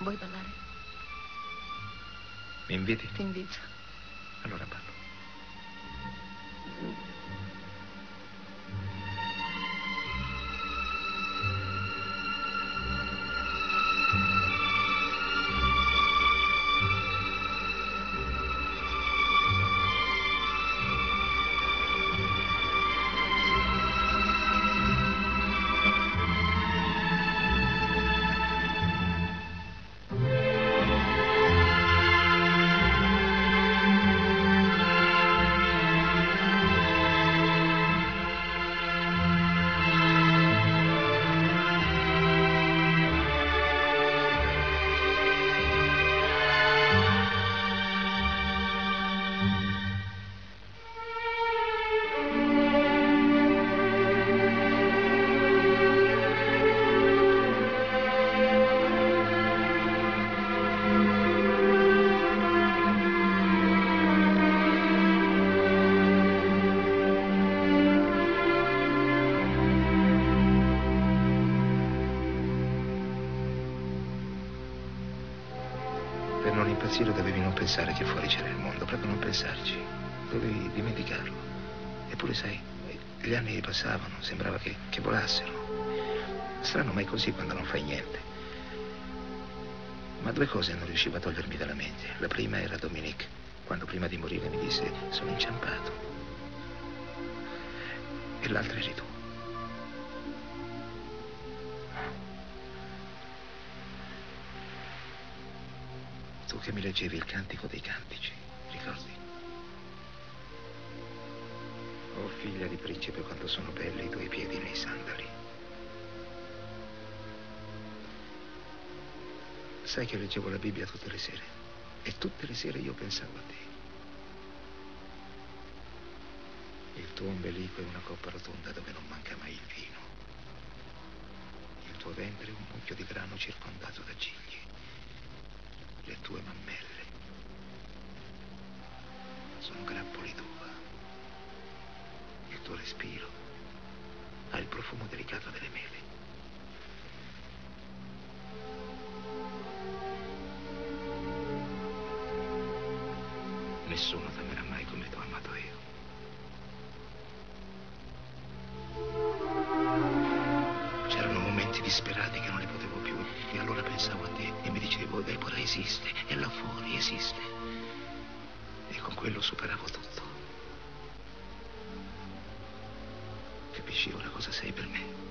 Vuoi ballare? Mi inviti? Ti invito. Allora ballo. Non impazzire dovevi non pensare che fuori c'era il mondo, proprio non pensarci. Dovevi dimenticarlo. Eppure sai, gli anni passavano, sembrava che, che volassero. Strano, ma è così quando non fai niente. Ma due cose non riuscivo a togliermi dalla mente. La prima era Dominique, quando prima di morire mi disse sono inciampato. E l'altra eri tu. Tu che mi leggevi il cantico dei cantici, ricordi? Oh figlia di principe, quanto sono belli i tuoi piedi nei sandali. Sai che leggevo la Bibbia tutte le sere e tutte le sere io pensavo a te. Il tuo ombelico è una coppa rotonda dove non manca mai il vino. Il tuo ventre è un mucchio di grano circondato da cigli le tue mammelle sono grappoli d'uva. Il tuo respiro ha il profumo delicato delle mele. Nessuno t'amerà mai come t'ho amato io. C'erano momenti disperati che pensavo a te e mi dicevo Deborah esiste e là fuori esiste. E con quello superavo tutto. Capisci ora cosa sei per me